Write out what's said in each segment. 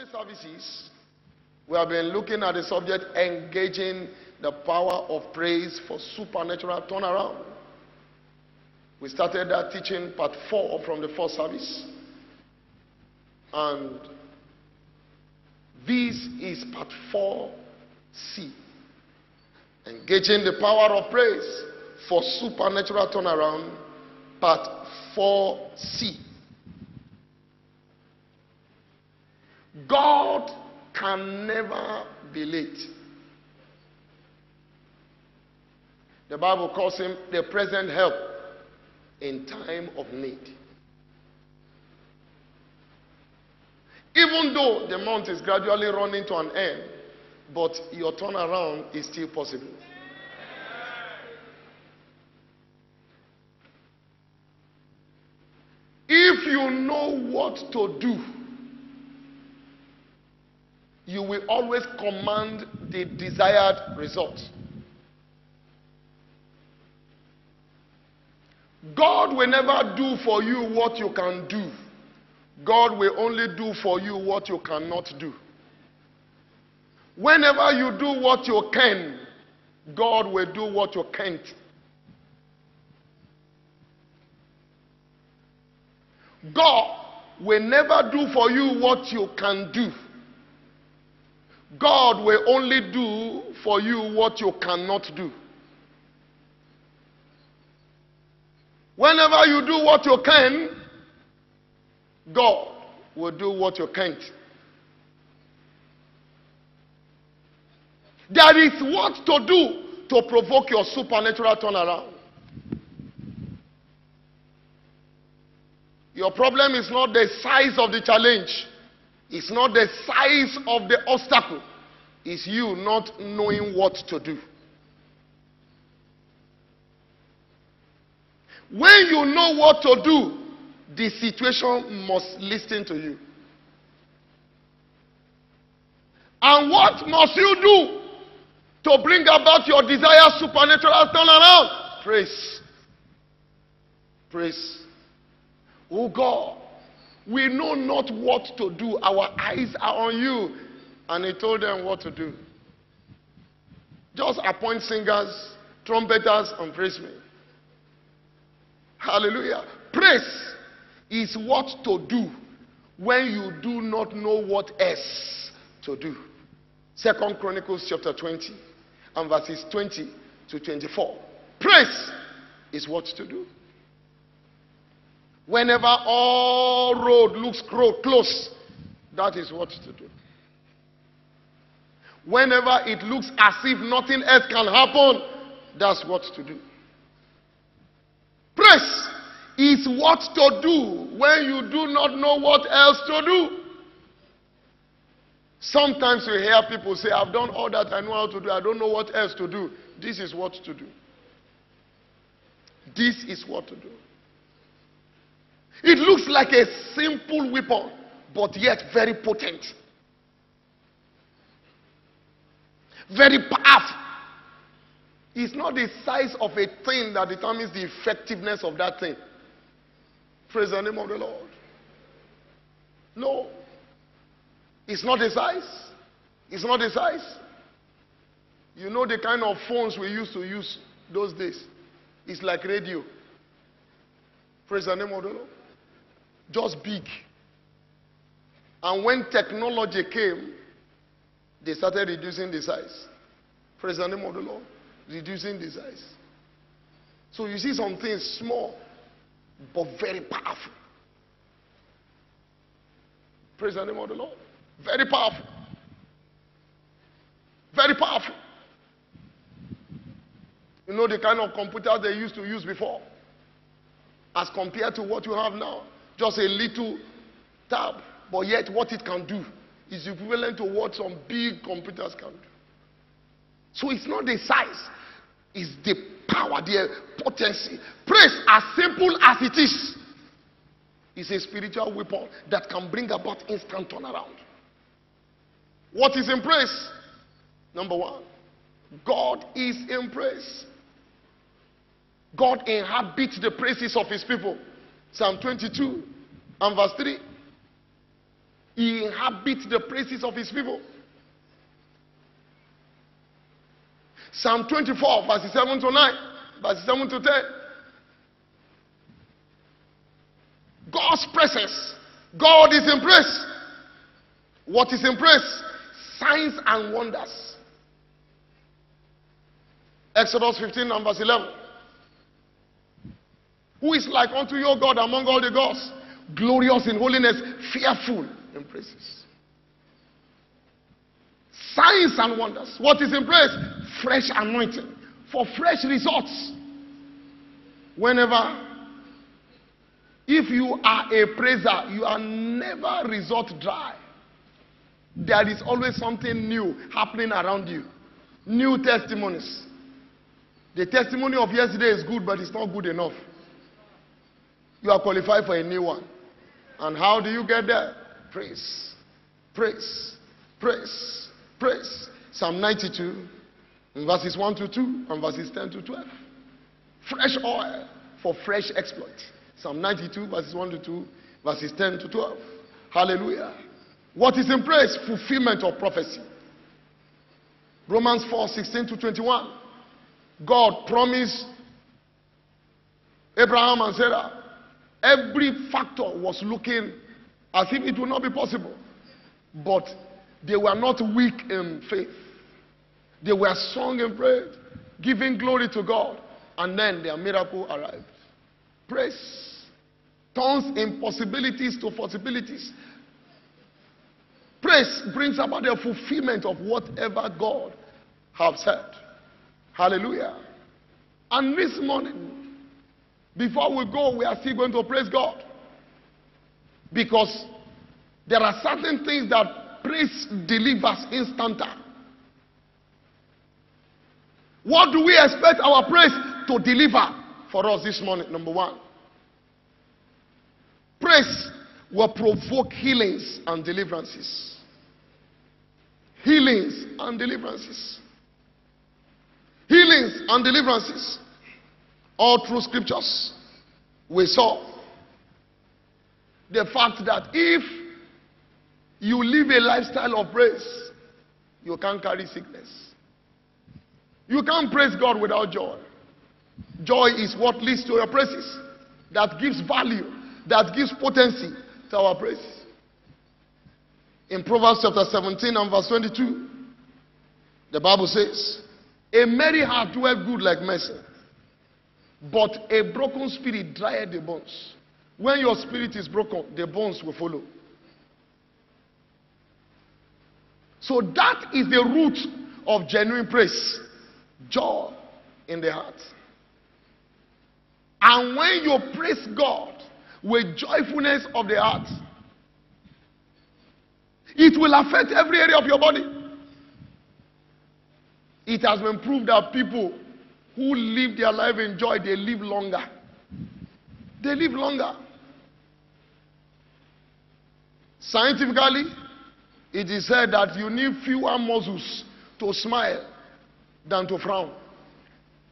Sunday services, we have been looking at the subject engaging the power of praise for supernatural turnaround. We started that teaching part four from the first service. And this is part 4C. Engaging the power of praise for supernatural turnaround, part 4C. God can never be late. The Bible calls him the present help in time of need. Even though the month is gradually running to an end, but your turnaround is still possible. If you know what to do, you will always command the desired result. God will never do for you what you can do. God will only do for you what you cannot do. Whenever you do what you can, God will do what you can't. God will never do for you what you can do. God will only do for you what you cannot do. Whenever you do what you can, God will do what you can't. There is what to do to provoke your supernatural turnaround. Your problem is not the size of the challenge, it's not the size of the obstacle, it's you not knowing what to do. When you know what to do, the situation must listen to you. And what must you do to bring about your desired supernatural turnaround? Praise. Praise. Oh God, we know not what to do. Our eyes are on you. And he told them what to do. Just appoint singers, trumpeters, and praise me. Hallelujah. Praise is what to do when you do not know what else to do. Second Chronicles chapter 20 and verses 20 to 24. Praise is what to do. Whenever all road looks close, that is what to do. Whenever it looks as if nothing else can happen, that's what to do. Praise is what to do when you do not know what else to do. Sometimes you hear people say, I've done all that I know how to do, I don't know what else to do. This is what to do. This is what to do. It looks like a simple weapon, but yet very potent. Very powerful. It's not the size of a thing that determines the effectiveness of that thing. Praise the name of the Lord. No. It's not the size. It's not the size. You know the kind of phones we used to use those days. It's like radio. Praise the name of the Lord. Just big. And when technology came, they started reducing the size. Praise the name of the Lord. Reducing the size. So you see something small, but very powerful. Praise the name of the Lord. Very powerful. Very powerful. You know the kind of computers they used to use before, as compared to what you have now. Just a little tab, but yet what it can do is equivalent to what some big computers can do. So it's not the size, it's the power, the potency. Praise, as simple as it is, is a spiritual weapon that can bring about instant turnaround. What is in praise? Number one, God is in praise. God inhabits the praises of his people. Psalm 22 and verse 3. He inhabits the praises of his people. Psalm 24, verses 7 to 9, verses 7 to 10. God's presence. God is in praise. What is in praise? Signs and wonders. Exodus 15 and verse 11. Who is like unto your God among all the gods? Glorious in holiness, fearful in praises. Signs and wonders. What is in praise? Fresh anointing for fresh results. Whenever, if you are a praiser, you are never result dry. There is always something new happening around you. New testimonies. The testimony of yesterday is good, but it's not good enough. You are qualified for a new one. And how do you get there? Praise. Praise. Praise. Praise. Psalm 92, verses 1 to 2, and verses 10 to 12. Fresh oil for fresh exploit. Psalm 92, verses 1 to 2, verses 10 to 12. Hallelujah. What is in praise? Fulfillment of prophecy. Romans 4 16 to 21. God promised Abraham and Sarah. Every factor was looking as if it would not be possible. But they were not weak in faith. They were strong in prayer, giving glory to God. And then their miracle arrived. Praise turns impossibilities to possibilities. Praise brings about the fulfillment of whatever God has said. Hallelujah. And this morning, before we go, we are still going to praise God. Because there are certain things that praise delivers instanter. What do we expect our praise to deliver for us this morning? Number one, praise will provoke healings and deliverances. Healings and deliverances. Healings and deliverances. All through scriptures, we saw the fact that if you live a lifestyle of praise, you can't carry sickness. You can't praise God without joy. Joy is what leads to your praises, that gives value, that gives potency to our praise. In Proverbs chapter 17 and verse 22, the Bible says, A merry heart doeth good like medicine, but a broken spirit drieth the bones. When your spirit is broken, the bones will follow. So that is the root of genuine praise joy in the heart. And when you praise God with joyfulness of the heart, it will affect every area of your body. It has been proved that people who live their life in joy, they live longer. They live longer. Scientifically, it is said that you need fewer muscles to smile than to frown.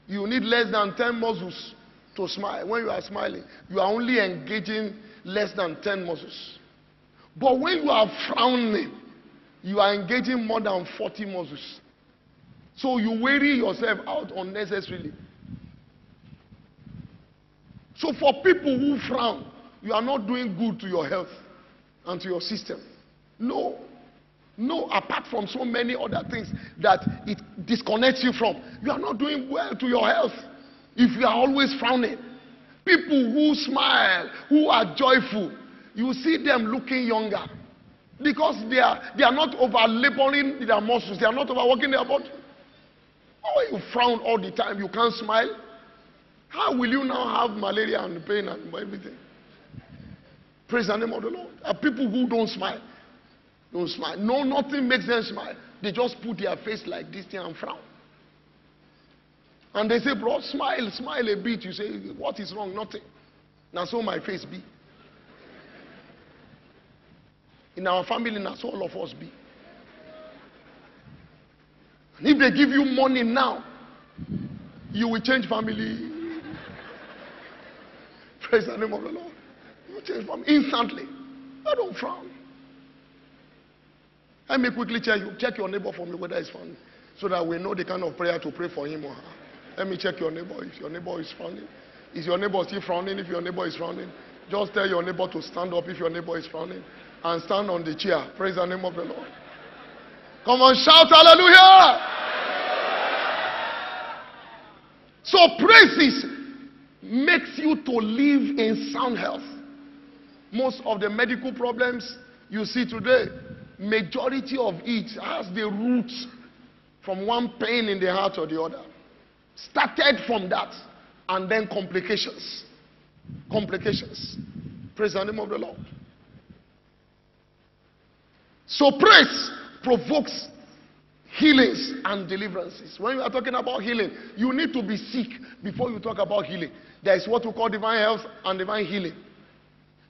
You need less than 10 muscles to smile. When you are smiling, you are only engaging less than 10 muscles. But when you are frowning, you are engaging more than 40 muscles. So you weary yourself out unnecessarily. So for people who frown, you are not doing good to your health and to your system. No. No, apart from so many other things that it disconnects you from. You are not doing well to your health if you are always frowning. People who smile, who are joyful, you see them looking younger because they are, they are not over laboring their muscles, they are not overworking their body. Why you frown all the time? You can't smile. How will you now have malaria and pain and everything? Praise the name of the Lord. Are people who don't smile. Don't smile. No, nothing makes them smile. They just put their face like this thing and frown. And they say, bro, smile, smile a bit. You say, what is wrong? Nothing. Now so my face be. In our family, now so all of us be. And if they give you money now, you will change family. Praise the name of the Lord. You change family instantly. I don't frown. Let me quickly check you. Check your neighbor for me whether he's frowning. So that we know the kind of prayer to pray for him or her. Let me check your neighbor. If your neighbor is frowning. Is your neighbor still frowning? If your neighbor is frowning, just tell your neighbor to stand up if your neighbor is frowning. And stand on the chair. Praise the name of the Lord. Come on, shout hallelujah. So praises makes you to live in sound health. Most of the medical problems you see today, majority of it has the root from one pain in the heart or the other. Started from that, and then complications. Complications. Praise the name of the Lord. So praise provokes healings and deliverances. When you are talking about healing, you need to be sick before you talk about healing. There is what we call divine health and divine healing.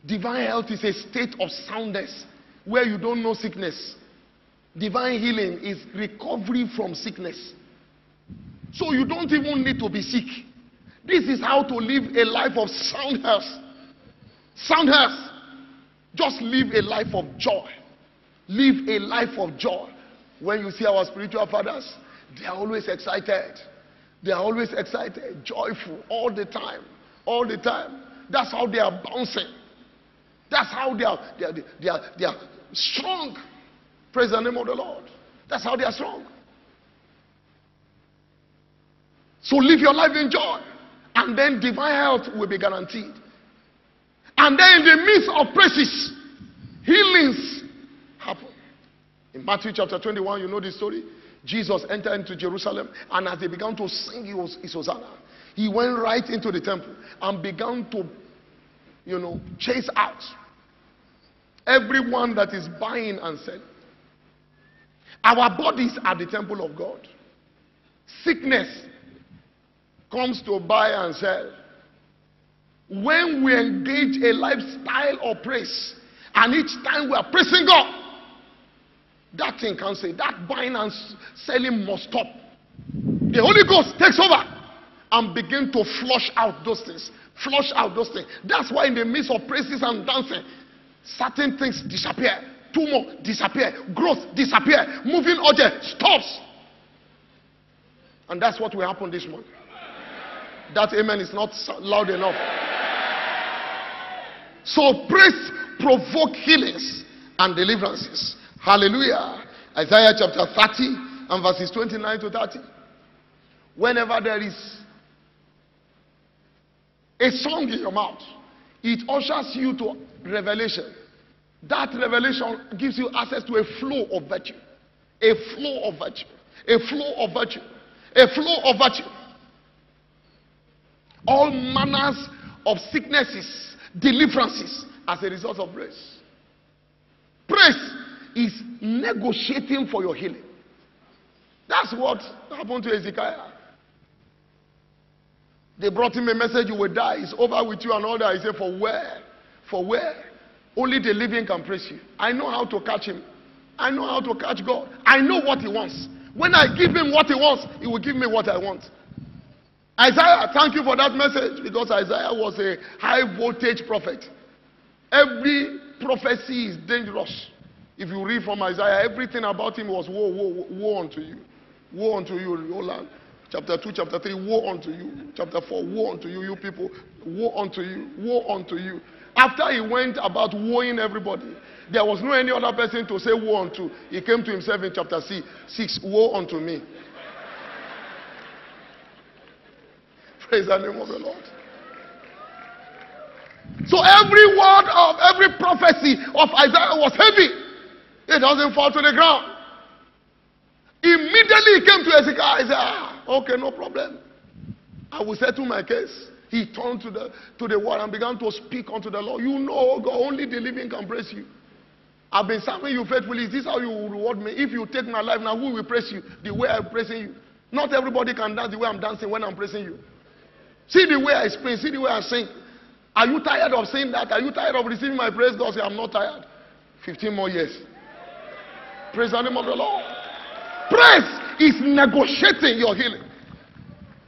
Divine health is a state of soundness where you don't know sickness. Divine healing is recovery from sickness. So you don't even need to be sick. This is how to live a life of sound health. Sound health. Just live a life of joy. Live a life of joy. When you see our spiritual fathers, they are always excited. They are always excited, joyful all the time. All the time. That's how they are bouncing. That's how they are, they are, they are, they are strong. Praise the name of the Lord. That's how they are strong. So live your life in joy. And then divine health will be guaranteed. And then in the midst of praises, healings happen. In Matthew chapter 21, you know this story. Jesus entered into Jerusalem, and as they began to sing his Hosanna, he went right into the temple and began to, you know, chase out everyone that is buying and selling. Our bodies are the temple of God. Sickness comes to buy and sell. When we engage a lifestyle of praise, and each time we are praising God, that thing can say that buying and selling must stop. The Holy Ghost takes over and begin to flush out those things. Flush out those things. That's why in the midst of praises and dancing, certain things disappear. Tumour disappear. Growth disappear. Moving object stops. And that's what will happen this month. That amen is not loud enough. So praise provoke healings and deliverances. Hallelujah. Isaiah chapter 30 and verses 29 to 30. Whenever there is a song in your mouth, it ushers you to revelation. That revelation gives you access to a flow of virtue. A flow of virtue. A flow of virtue. A flow of virtue. All manners of sicknesses, deliverances as a result of praise. Praise is negotiating for your healing. That's what happened to Ezekiel. They brought him a message, you will die. It's over with you and all that. He said, For where? For where? Only the living can praise you. I know how to catch him. I know how to catch God. I know what he wants. When I give him what he wants, he will give me what I want. Isaiah, thank you for that message because Isaiah was a high voltage prophet. Every prophecy is dangerous. If you read from Isaiah, everything about him was woe, woe, woe unto you. Woe unto you, O land. Chapter 2, chapter 3, woe unto you. Chapter 4, woe unto you, you people. Woe unto you, woe unto you. After he went about woeing everybody, there was no any other person to say woe unto. He came to himself in chapter 6, woe unto me. Praise the name of the Lord. So every word of every prophecy of Isaiah was heavy. It doesn't fall to the ground. Immediately he came to Ezekiel. He said, ah, okay, no problem. I will settle my case. He turned to the, to the word and began to speak unto the Lord. You know, God, only the living can praise you. I've been serving you faithfully. Is this how you will reward me? If you take my life now, who will praise you? The way I'm praising you. Not everybody can dance the way I'm dancing when I'm praising you. See the way I speak. See the way I sing. Are you tired of saying that? Are you tired of receiving my praise? God say, I'm not tired. 15 more years. Praise the name of the Lord. Praise is negotiating your healing.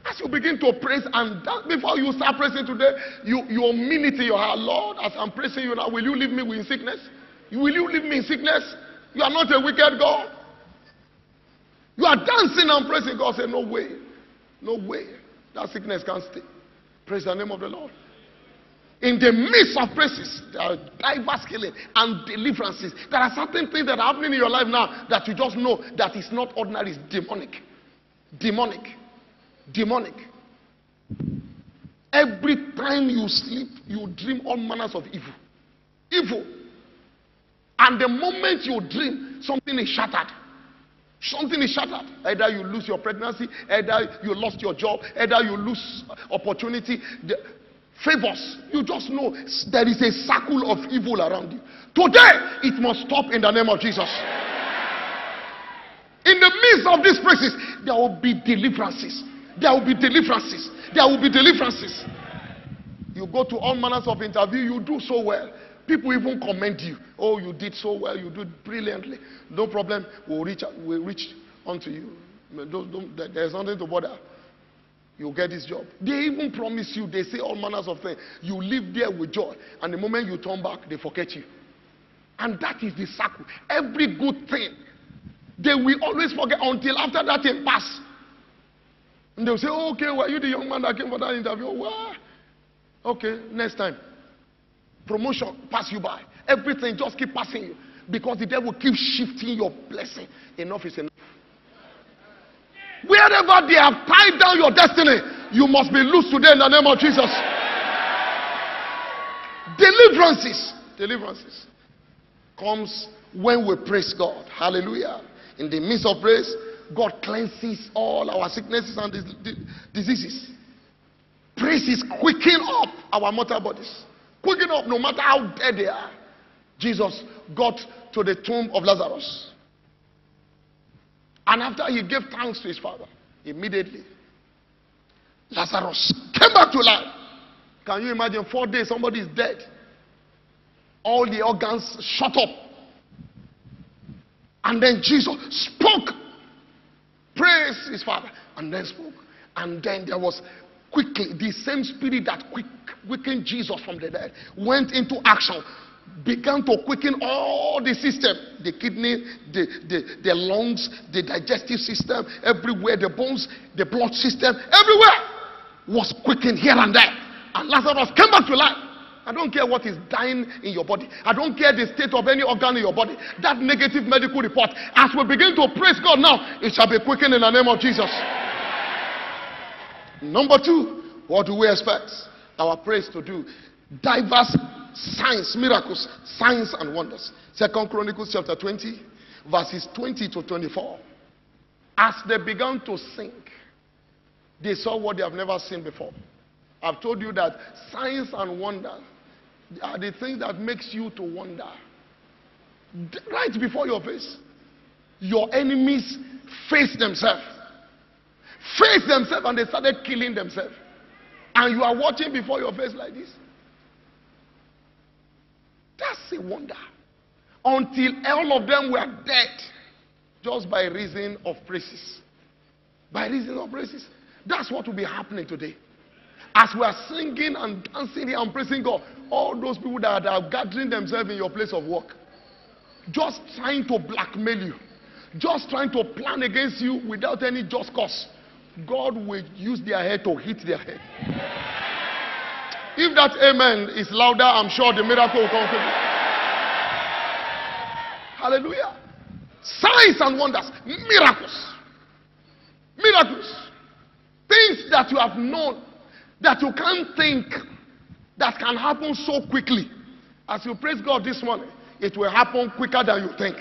As you begin to praise and that before you start praising today, you, you mean it in your heart, Lord, as I'm praising you now, will you leave me in sickness? Will you leave me in sickness? You are not a wicked God. You are dancing and praising God. Say, No way. No way. That sickness can't stay. Praise the name of the Lord. In the midst of praises, there uh, are diverse healing and deliverances. There are certain things that are happening in your life now that you just know that is not ordinary, it's demonic. Demonic. Demonic. Every time you sleep, you dream all manners of evil. Evil. And the moment you dream, something is shattered. Something is shattered. Either you lose your pregnancy, either you lost your job, either you lose opportunity, the favors. You just know there is a circle of evil around you. Today, it must stop in the name of Jesus. In the midst of these places, there will be deliverances. There will be deliverances. There will be deliverances. You go to all manners of interview, you do so well. People even commend you. Oh, you did so well. You did brilliantly. No problem. We'll reach, we'll reach onto you. Don't, don't, there's nothing to bother. You'll get this job. They even promise you, they say all manners of things. You live there with joy. And the moment you turn back, they forget you. And that is the circle. Every good thing, they will always forget until after that thing pass. And they'll say, okay, were you the young man that came for that interview? Well, okay, next time. Promotion pass you by. Everything just keep passing you. Because the devil keeps shifting your blessing. Enough is enough. Wherever they have tied down your destiny, you must be loose today in the name of Jesus. Deliverances. Deliverances. Comes when we praise God. Hallelujah. In the midst of praise, God cleanses all our sicknesses and diseases. Praise is quickening up our mortal bodies. Quicken up no matter how dead they are. Jesus got to the tomb of Lazarus. And after he gave thanks to his father, immediately Lazarus came back to life. Can you imagine? Four days, somebody is dead. All the organs shut up. And then Jesus spoke. Praise his father. And then spoke. And then there was quickly the same spirit that quick, quickened Jesus from the dead went into action began to quicken all the system the kidney the, the, the lungs the digestive system everywhere the bones the blood system everywhere was quickened here and there and lazarus came back to life I don't care what is dying in your body. I don't care the state of any organ in your body. That negative medical report, as we begin to praise God now, it shall be quickened in the name of Jesus. Number two, what do we expect our praise to do? Diverse signs, miracles, signs and wonders. Second Chronicles chapter 20, verses 20 to 24. As they began to sing, they saw what they have never seen before. I've told you that signs and wonders are the things that makes you to wonder. Right before your face, your enemies face themselves. Face themselves and they started killing themselves. And you are watching before your face like this. That's a wonder. Until all of them were dead just by reason of praises. By reason of praises. That's what will be happening today. As we are singing and dancing here and praising God, all those people that are gathering themselves in your place of work, just trying to blackmail you, just trying to plan against you without any just cause, God will use their head to hit their head. If that amen is louder, I'm sure the miracle will come. Hallelujah. Signs and wonders, miracles. Miracles. Things that you have known that you can't think that can happen so quickly. As you praise God this morning, it will happen quicker than you think.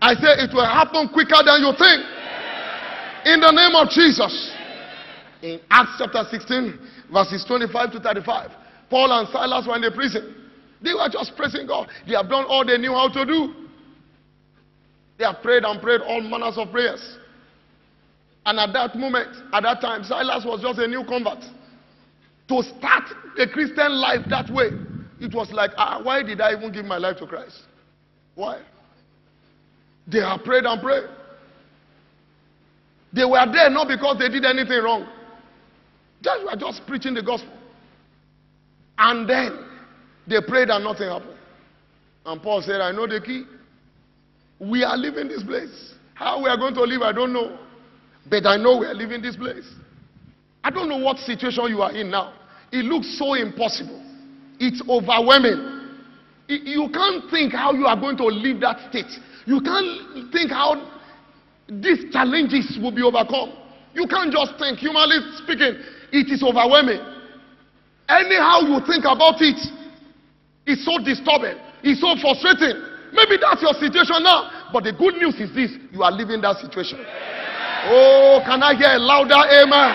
I say it will happen quicker than you think. In the name of Jesus. In Acts chapter 16, verses 25 to 35, Paul and Silas were in the prison. They were just praising God. They have done all they knew how to do. They have prayed and prayed all manners of prayers. And at that moment, at that time, Silas was just a new convert. To start a Christian life that way, it was like, ah, why did I even give my life to Christ? Why? They have prayed and prayed. They were there not because they did anything wrong. They were just preaching the gospel. And then they prayed and nothing happened. And Paul said, I know the key. We are leaving this place. How we are going to live, I don't know. But I know we are leaving this place. I don't know what situation you are in now. It looks so impossible. It's overwhelming. You can't think how you are going to leave that state. You can't think how these challenges will be overcome. You can't just think, humanly speaking, it is overwhelming. Anyhow you think about it, it's so disturbing, it's so frustrating. Maybe that's your situation now, but the good news is this you are living that situation. Oh, can I hear a louder amen?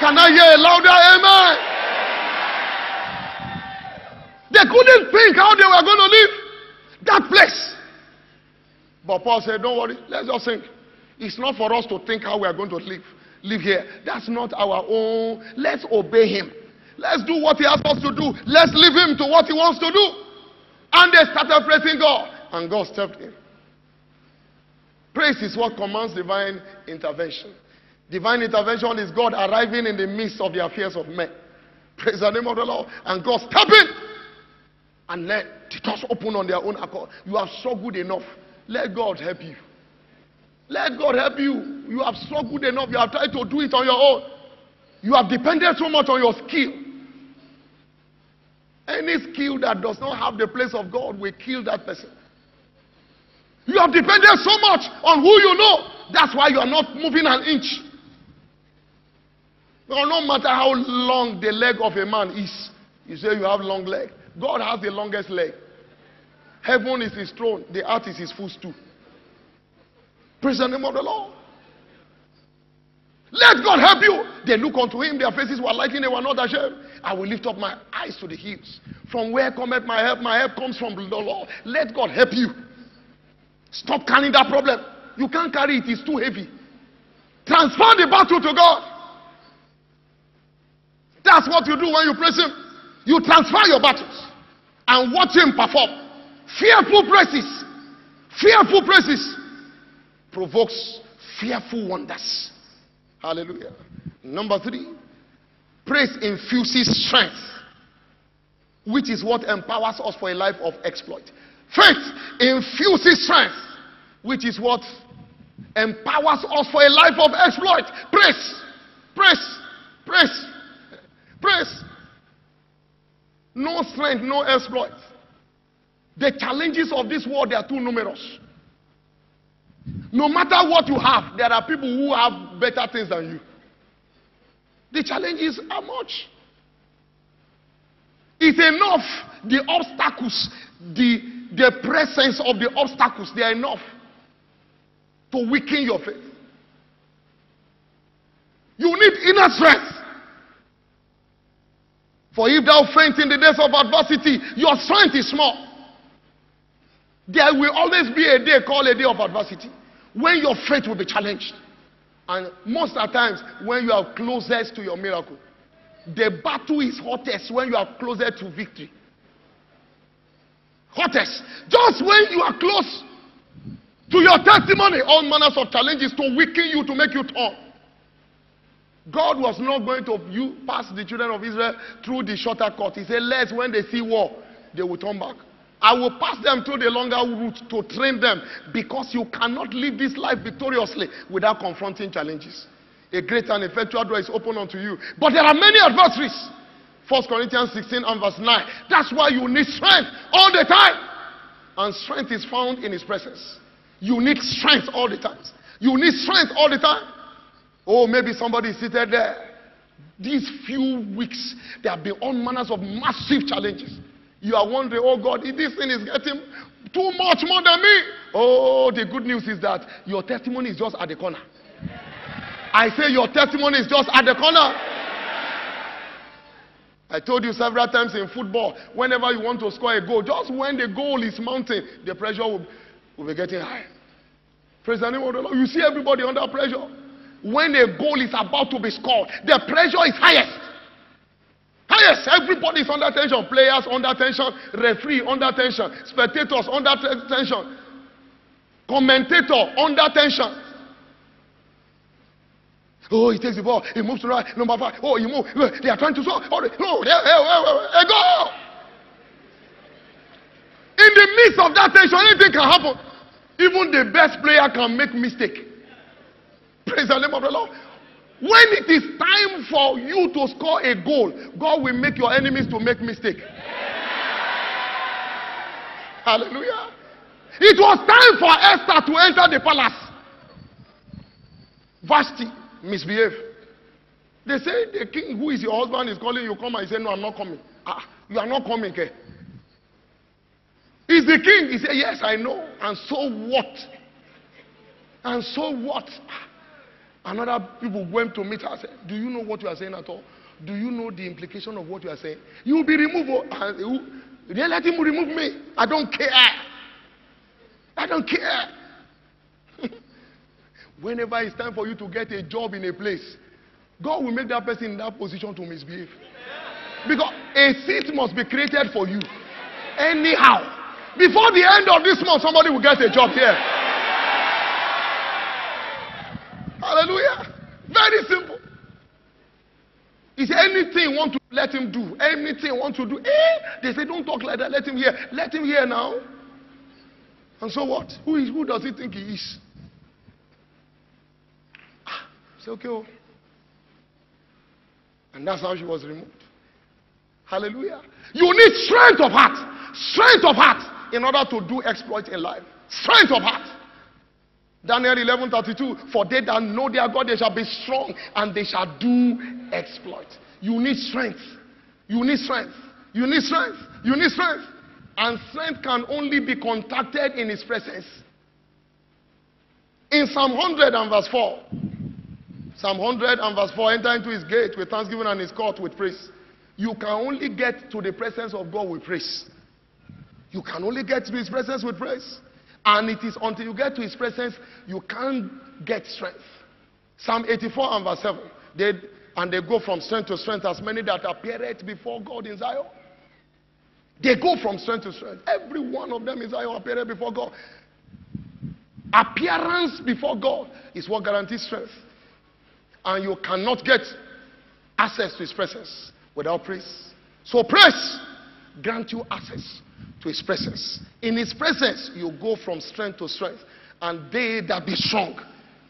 Can I hear a louder amen? They couldn't think how they were going to leave that place. But Paul said, Don't worry, let's just think. It's not for us to think how we are going to live, live here. That's not our own. Let's obey him. Let's do what he asks us to do. Let's leave him to what he wants to do. And they started praising God. And God stepped in. Praise is what commands divine intervention. Divine intervention is God arriving in the midst of the affairs of men. Praise the name of the Lord. And God stepping. And let the doors open on their own accord. You have struggled enough. Let God help you. Let God help you. You have struggled enough. You have tried to do it on your own. You have depended so much on your skill. Any skill that does not have the place of God will kill that person. You have depended so much on who you know. That's why you are not moving an inch. Well, no matter how long the leg of a man is, you say you have long leg. God has the longest leg. Heaven is his throne, the earth is his footstool. Praise the name of the Lord. Let God help you. They look unto him, their faces were lighting, they were not ashamed. I will lift up my eyes to the hills. From where cometh my help? My help comes from the Lord. Let God help you. Stop carrying that problem. You can't carry it, it's too heavy. Transfer the battle to God. That's what you do when you praise Him. You transfer your battles and watch Him perform. Fearful praises, fearful praises provokes fearful wonders. Hallelujah. Number three, praise infuses strength, which is what empowers us for a life of exploit. Faith infuses strength, which is what empowers us for a life of exploit. Praise, praise, praise, praise. No strength, no exploit. The challenges of this world they are too numerous. No matter what you have, there are people who have better things than you. The challenges are much. It's enough. The obstacles, the, the presence of the obstacles, they are enough to weaken your faith. You need inner strength. For if thou faint in the days of adversity, your strength is small. There will always be a day called a day of adversity when your faith will be challenged. And most of the times, when you are closest to your miracle, the battle is hottest when you are closer to victory. Hottest. Just when you are close to your testimony, all manners of challenges to weaken you, to make you turn. God was not going to you pass the children of Israel through the shorter cut. He said, Lest when they see war, they will turn back. I will pass them through the longer route to train them because you cannot live this life victoriously without confronting challenges. A great and effectual door is open unto you. But there are many adversaries. 1 Corinthians 16 and verse 9. That's why you need strength all the time. And strength is found in his presence. You need strength all the time. You need strength all the time. Oh, maybe somebody is seated there. These few weeks, there have been all manners of massive challenges. You are wondering, oh God, if this thing is getting too much more than me. Oh, the good news is that your testimony is just at the corner. I say your testimony is just at the corner. I told you several times in football, whenever you want to score a goal, just when the goal is mounting, the pressure will, will be getting high. Praise the name of the Lord. You see everybody under pressure. When a goal is about to be scored, the pressure is highest. Everybody is under tension. Players under tension. Referee under tension. Spectators under tension. Commentator under tension. Oh, he takes the ball. He moves to right. Number five. Oh, he moves. They are trying to score. Oh, no. Hey, hey, hey, go. In the midst of that tension, anything can happen. Even the best player can make mistake. Praise the name of the Lord. When it is time for you to score a goal, God will make your enemies to make mistake. Hallelujah. It was time for Esther to enter the palace. Vashti misbehaved. They say the king who is your husband is calling you, come and he said, No, I'm not coming. Ah, you are not coming, okay? He's the king. He said, Yes, I know. And so what? And so what? Another people went to meet her and said, Do you know what you are saying at all? Do you know the implication of what you are saying? You will be removed. they let him remove me. I don't care. I don't care. Whenever it's time for you to get a job in a place, God will make that person in that position to misbehave. Because a seat must be created for you. Anyhow. Before the end of this month, somebody will get a job here. Hallelujah. Very simple. Is anything you want to let him do? Anything you want to do? Eh? They say, don't talk like that. Let him hear. Let him hear now. And so what? Who, is, who does he think he is? Ah, say, okay. Oh. And that's how she was removed. Hallelujah. You need strength of heart. Strength of heart in order to do exploit in life. Strength of heart. Daniel 11:32 For they that know their God they shall be strong and they shall do exploit. You need strength. You need strength. You need strength. You need strength. And strength can only be contacted in his presence. In Psalm 100 and verse 4. Psalm 100 and verse 4 enter into his gate with thanksgiving and his court with praise. You can only get to the presence of God with praise. You can only get to his presence with praise. And it is until you get to his presence, you can't get strength. Psalm 84 and verse 7. They, and they go from strength to strength as many that appeared before God in Zion. They go from strength to strength. Every one of them in Zion appeared before God. Appearance before God is what guarantees strength. And you cannot get access to his presence without praise. So praise grant you access to his presence. In his presence, you go from strength to strength. And they that be strong,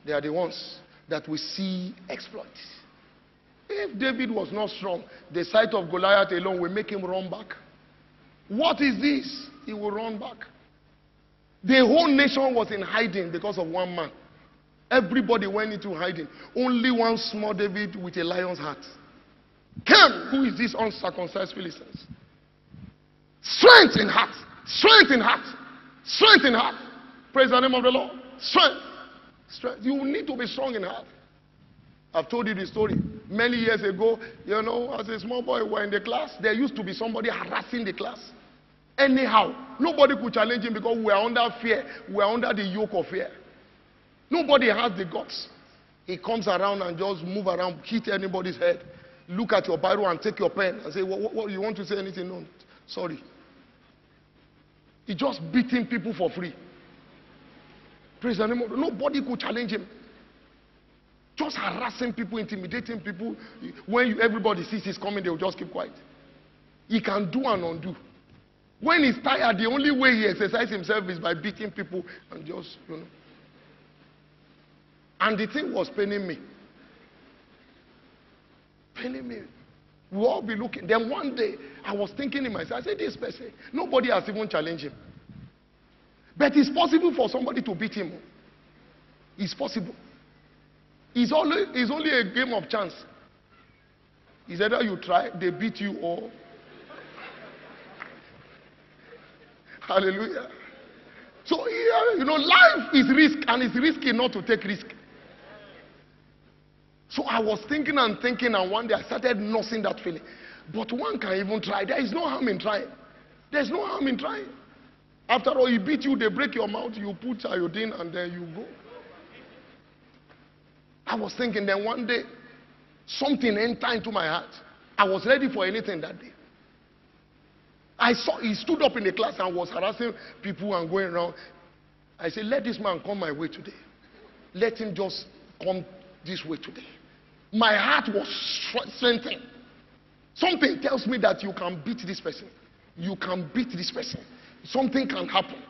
they are the ones that we see exploits. If David was not strong, the sight of Goliath alone will make him run back. What is this? He will run back. The whole nation was in hiding because of one man. Everybody went into hiding. Only one small David with a lion's heart came. Who is this uncircumcised Philistines? Strength in heart. Strength in heart. Strength in heart. Praise the name of the Lord. Strength. Strength. You need to be strong in heart. I've told you the story. Many years ago, you know, as a small boy, we were in the class. There used to be somebody harassing the class. Anyhow, nobody could challenge him because we were under fear. We were under the yoke of fear. Nobody has the guts. He comes around and just move around, hit anybody's head, look at your Bible and take your pen and say, what, what, what you want to say anything? No, sorry. He just beating people for free. Praise the name of Nobody could challenge him. Just harassing people, intimidating people. When you, everybody sees he's coming, they will just keep quiet. He can do and undo. When he's tired, the only way he exercises himself is by beating people and just, you know. And the thing was paining me. Paining me. We'll all be looking. Then one day, I was thinking in myself, I said, this person, nobody has even challenged him. But it's possible for somebody to beat him. It's possible. It's only, it's only a game of chance. Is either you try, they beat you, or. Hallelujah. So, you know, life is risk, and it's risky not to take risk. So I was thinking and thinking, and one day I started nursing that feeling. But one can even try. There is no harm in trying. There's no harm in trying. After all, he beat you, they break your mouth, you put iodine, and then you go. I was thinking, then one day, something entered into my heart. I was ready for anything that day. I saw he stood up in the class and was harassing people and going around. I said, Let this man come my way today. Let him just come this way today. My heart was strengthened. Something tells me that you can beat this person. You can beat this person. something can happen.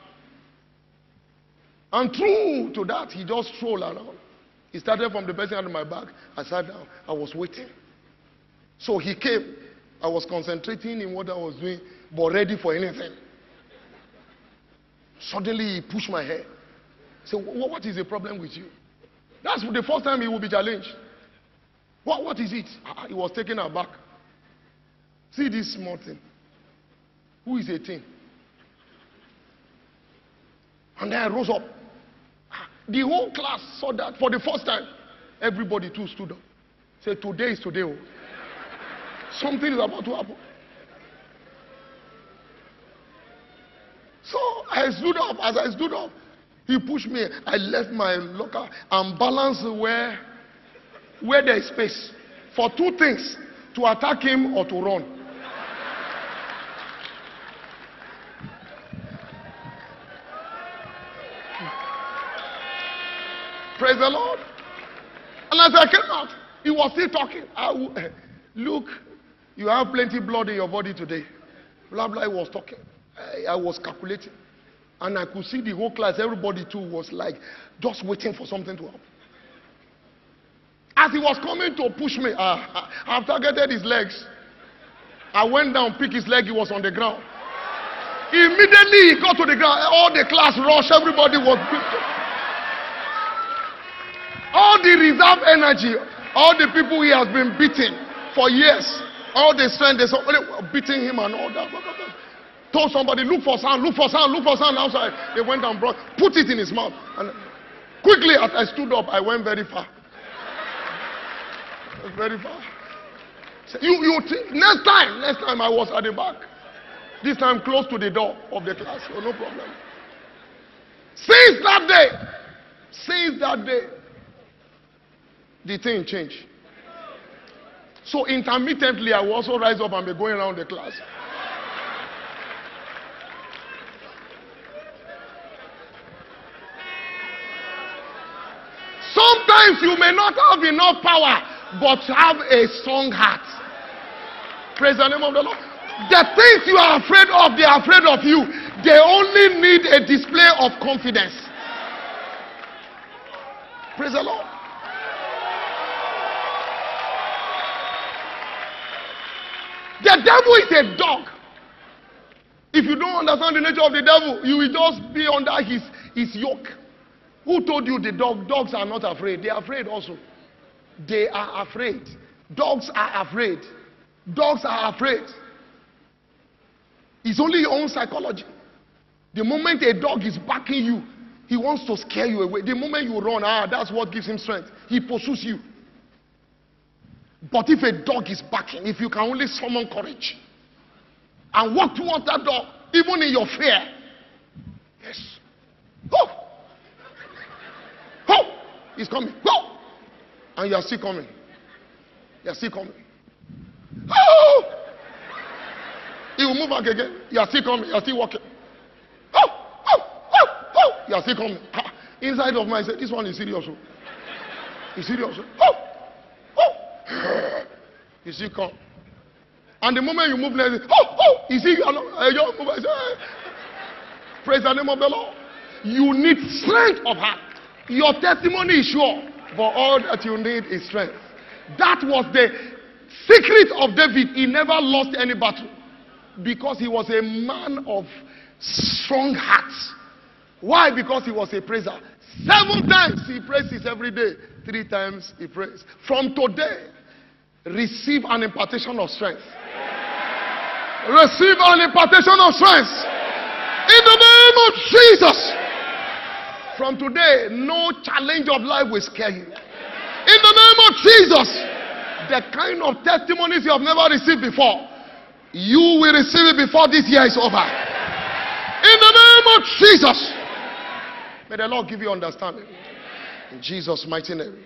And true to that, he just strolled around. He started from the person under my back. I sat down. I was waiting. So he came. I was concentrating in what I was doing, but ready for anything. Suddenly he pushed my hair. So what is the problem with you? That's the first time he will be challenged. What, what is it? Ah, he was taken aback. See this small thing. Who is 18? And then I rose up. Ah, the whole class saw that for the first time. Everybody too stood up. Said, Today is today. Oh. Something is about to happen. So I stood up. As I stood up, he pushed me. I left my locker and balanced where, where there is space for two things to attack him or to run. Praise the Lord. And as I came out, he was still talking. I, eh, look, you have plenty blood in your body today. Blah blah. He was talking. I, I was calculating. And I could see the whole class, everybody too was like just waiting for something to happen. As he was coming to push me, uh, I've targeted his legs. I went down, picked his leg, he was on the ground. Immediately he got to the ground, all the class rushed, everybody was all the reserve energy, all the people he has been beating for years, all the strength, they beating him and all that. Told somebody, look for sound, look for sound, look for sound outside. They went and brought, put it in his mouth. And quickly, as I stood up, I went very far. Very far. You, you, next time, next time I was at the back. This time close to the door of the class. So no problem. Since that day, since that day, the thing changed. So intermittently, I will also rise up and be going around the class. Sometimes you may not have enough power, but have a strong heart. Praise the name of the Lord. The things you are afraid of, they are afraid of you. They only need a display of confidence. Praise the Lord. The devil is a dog. If you don't understand the nature of the devil, you will just be under his, his yoke. Who told you the dog? Dogs are not afraid. They are afraid also. They are afraid. Dogs are afraid. Dogs are afraid. It's only your own psychology. The moment a dog is backing you, he wants to scare you away. The moment you run, ah, that's what gives him strength. He pursues you. But if a dog is barking, if you can only summon courage and walk towards that dog, even in your fear, yes. Oh! Oh! He's coming. Go! And you are still coming. You are still coming. Oh! He will move back again. You are still coming. You are still walking. Oh! Oh! Oh! Oh! You are still coming. Inside of I said, This one is serious. Oh. He's serious. Oh! Oh! You see, come. And the moment you move next, oh, oh, you see, uh, move, I say, praise the name of the Lord. You need strength of heart. Your testimony is sure, but all that you need is strength. That was the secret of David. He never lost any battle because he was a man of strong heart. Why? Because he was a praiser. Seven times he praises every day. Three times he prays. From today, receive an impartation of strength. Receive an impartation of strength. In the name of Jesus. From today, no challenge of life will scare you. In the name of Jesus, the kind of testimonies you have never received before, you will receive it before this year is over. In the name of Jesus. May the Lord give you understanding. In Jesus' mighty name.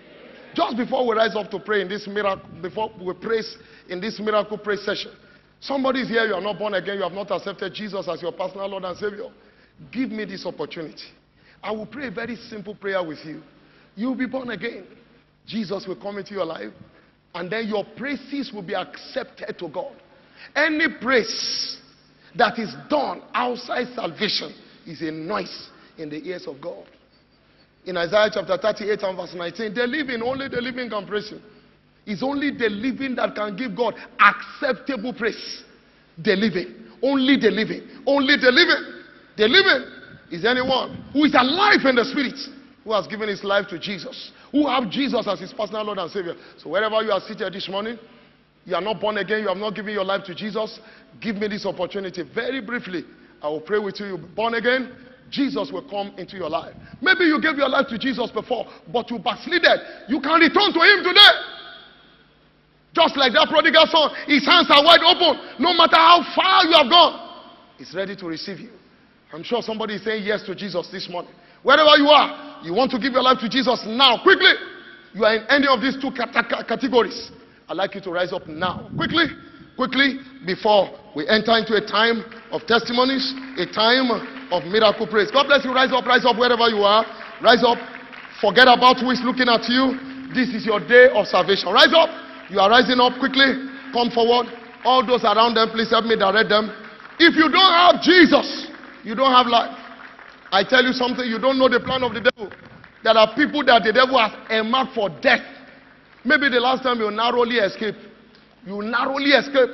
Just before we rise up to pray in this miracle, before we praise in this miracle praise session, somebody is here, you are not born again, you have not accepted Jesus as your personal Lord and Savior. Give me this opportunity. I will pray a very simple prayer with you. You will be born again. Jesus will come into your life, and then your praises will be accepted to God. Any praise that is done outside salvation is a noise in the ears of God. In Isaiah chapter 38 and verse 19, the living, only the living can praise him. It's only the living that can give God acceptable praise. The living. Only the living. Only the living. The living is anyone who is alive in the spirit, who has given his life to Jesus, who have Jesus as his personal Lord and Savior. So wherever you are seated this morning, you are not born again, you have not given your life to Jesus, give me this opportunity. Very briefly, I will pray with you. You're born again, Jesus will come into your life. Maybe you gave your life to Jesus before, but you backslided. You can return to Him today. Just like that prodigal son, his hands are wide open. No matter how far you have gone, he's ready to receive you. I'm sure somebody is saying yes to Jesus this morning. Wherever you are, you want to give your life to Jesus now, quickly. You are in any of these two categories. I'd like you to rise up now, quickly, quickly, before we enter into a time of testimonies, a time of miracle praise. God bless you. Rise up, rise up wherever you are. Rise up. Forget about who is looking at you. This is your day of salvation. Rise up. You are rising up quickly. Come forward. All those around them, please help me direct them. If you don't have Jesus, you don't have life. I tell you something, you don't know the plan of the devil. There are people that the devil has earmarked for death. Maybe the last time you narrowly escaped. You narrowly escaped.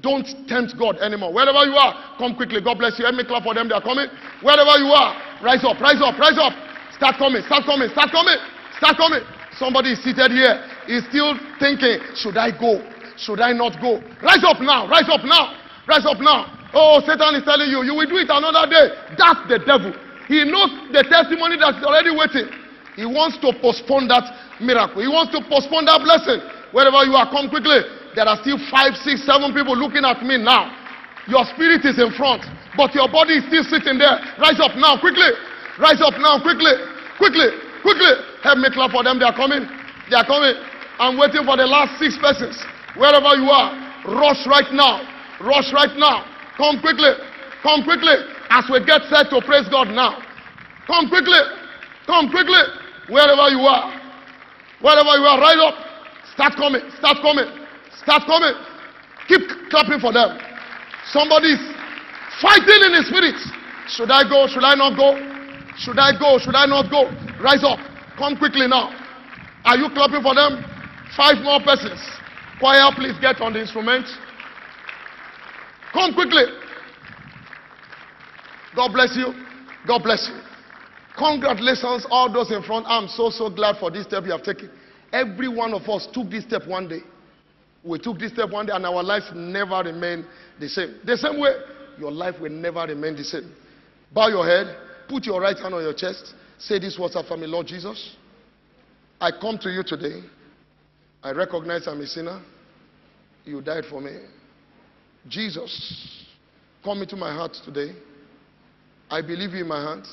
Don't tempt God anymore. Wherever you are, come quickly. God bless you. Let me clap for them. They are coming. Wherever you are, rise up, rise up, rise up. Start coming, start coming, start coming, start coming. Somebody is seated here. He's still thinking, should I go? Should I not go? Rise up now, rise up now, rise up now. Oh, Satan is telling you, you will do it another day. That's the devil. He knows the testimony that is already waiting. He wants to postpone that miracle. He wants to postpone that blessing. Wherever you are, come quickly. There are still five, six, seven people looking at me now. Your spirit is in front, but your body is still sitting there. Rise up now, quickly. Rise up now, quickly. Quickly, quickly. Help me clap for them. They are coming. They are coming. I'm waiting for the last six persons. Wherever you are, rush right now. Rush right now. Come quickly. Come quickly. As we get set to praise God now. Come quickly. Come quickly. Wherever you are. Wherever you are, rise up. Start coming. Start coming. Start coming. Keep clapping for them. Somebody's fighting in the spirit. Should I go? Should I not go? Should I go? Should I not go? Rise up. Come quickly now. Are you clapping for them? Five more persons. Choir, please get on the instrument. Come quickly. God bless you. God bless you. Congratulations, all those in front. I'm so, so glad for this step you have taken. Every one of us took this step one day. We took this step one day, and our lives never remain the same. The same way, your life will never remain the same. Bow your head, put your right hand on your chest, say this words after me, Lord Jesus. I come to you today. I recognize I'm a sinner. You died for me. Jesus, come into my heart today. I believe you in my heart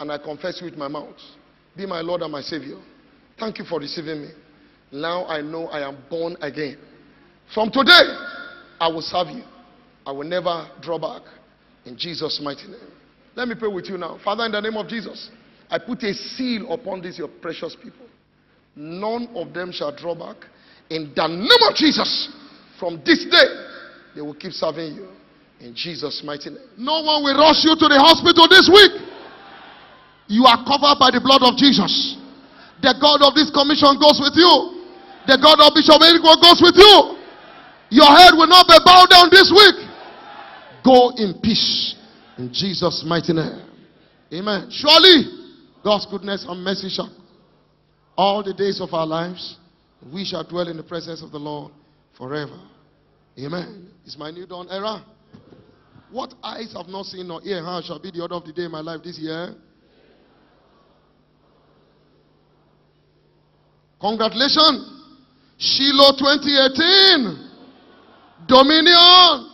and I confess you with my mouth. Be my Lord and my Savior. Thank you for receiving me. Now I know I am born again. From today, I will serve you. I will never draw back. In Jesus' mighty name. Let me pray with you now. Father, in the name of Jesus, I put a seal upon these your precious people. None of them shall draw back. In the name of Jesus, from this day, they will keep serving you. In Jesus' mighty name. No one will rush you to the hospital this week. You are covered by the blood of Jesus. The God of this commission goes with you. The God of Bishop Erico goes with you. Your head will not be bowed down this week. Go in peace. In Jesus' mighty name. Amen. Surely, God's goodness and mercy shall all the days of our lives. We shall dwell in the presence of the Lord forever. Amen. Hmm. It's my new dawn era. What eyes have not seen nor ear heard shall be the order of the day in my life this year. Congratulations. Shiloh 2018. Dominion.